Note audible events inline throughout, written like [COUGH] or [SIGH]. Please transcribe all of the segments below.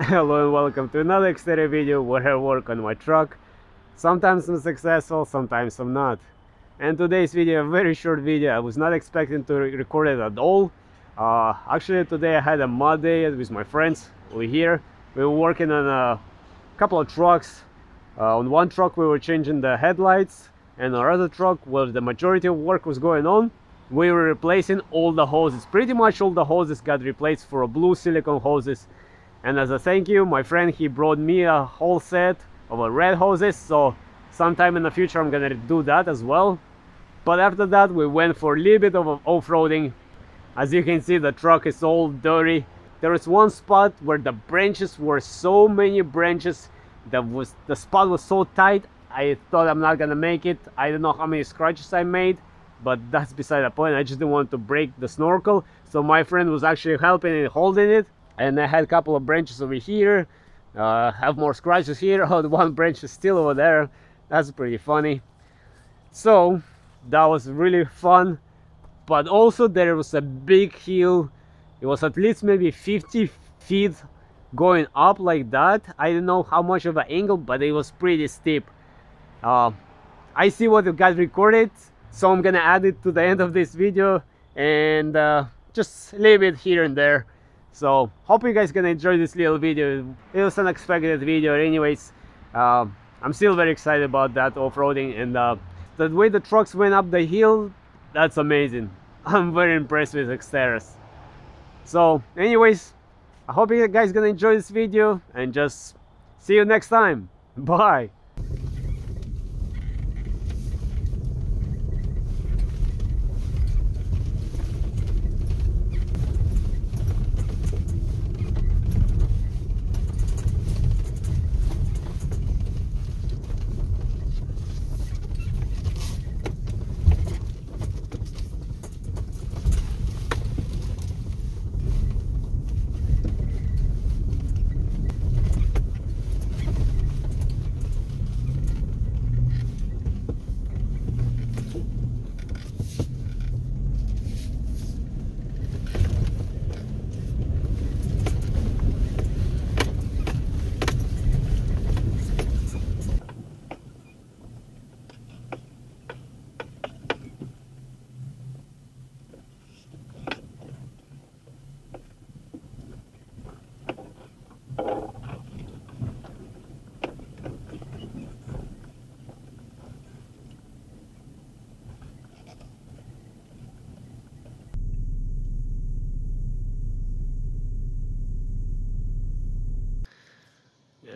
Hello and welcome to another Xterra video where I work on my truck. Sometimes I'm successful, sometimes I'm not. And today's video, a very short video, I was not expecting to re record it at all. Uh, actually today I had a mud day with my friends over here. We were working on a couple of trucks. Uh, on one truck we were changing the headlights and our other truck where the majority of work was going on we were replacing all the hoses pretty much all the hoses got replaced for blue silicone hoses and as a thank you my friend he brought me a whole set of red hoses so sometime in the future i'm gonna do that as well. But after that we went for a little bit of off-roading. As you can see the truck is all dirty. There is one spot where the branches were so many branches that was the spot was so tight i thought i'm not gonna make it. I don't know how many scratches i made but that's beside the point. I just didn't want to break the snorkel. So my friend was actually helping and holding it and I had a couple of branches over here. Uh, have more scratches here. [LAUGHS] Oh the one branch is still over there. That's pretty funny. So that was really fun. But also there was a big hill. It was at least maybe 50 feet going up like that. I don't know how much of an angle but it was pretty steep. Uh, I see what you guys recorded so I'm gonna add it to the end of this video and uh, just leave it here and there so hope you guys gonna enjoy this little video. It was an unexpected video anyways. Uh, i'm still very excited about that off-roading and uh, the way the trucks went up the hill that's amazing. [LAUGHS] I'm very impressed with Xterras. So anyways i hope you guys gonna enjoy this video and just see you next time. [LAUGHS] Bye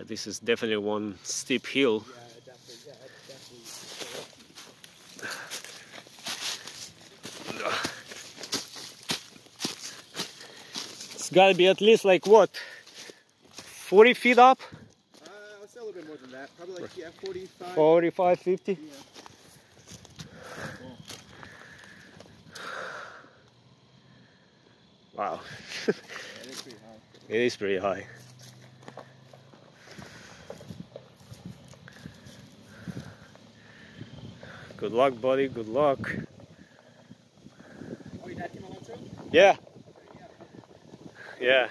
this is definitely one steep hill. Yeah, definitely, yeah, definitely. It's gotta be at least like what, 40 feet up? Uh, I would say a little bit more than that. Probably like, yeah, 45. 45, 50? Yeah. Wow. [LAUGHS] yeah, it, is it is pretty high. Good luck, buddy. Good luck. Oh, your dad came along too? Yeah. Yeah.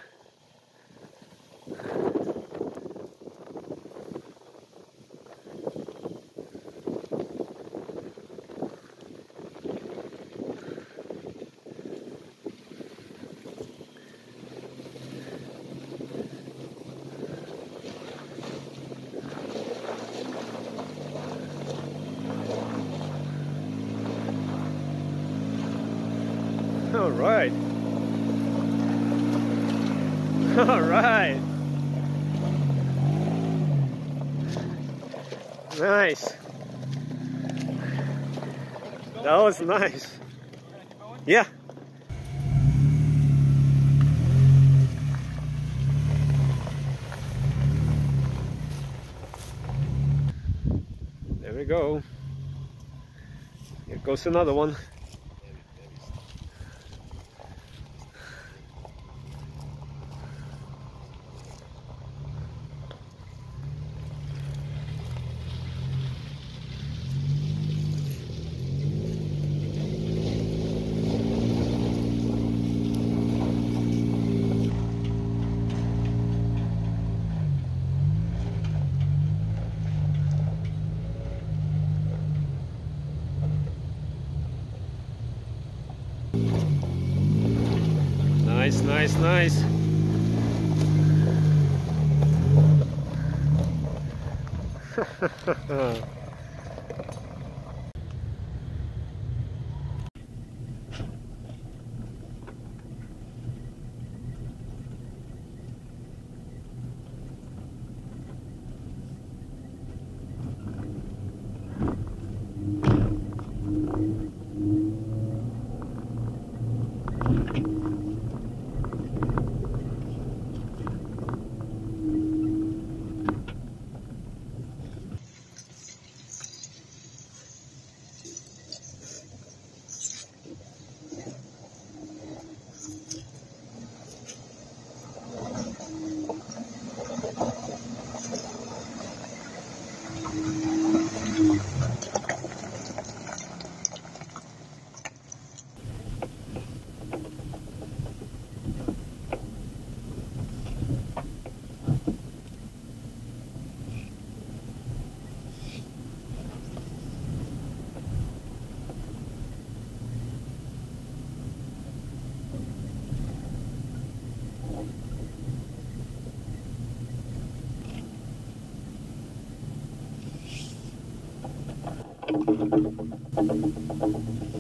[LAUGHS] All right. All right. Nice. That was nice. Yeah. There we go. Here goes another one. Nice, nice, nice. Ha ha ha ha. Thank you.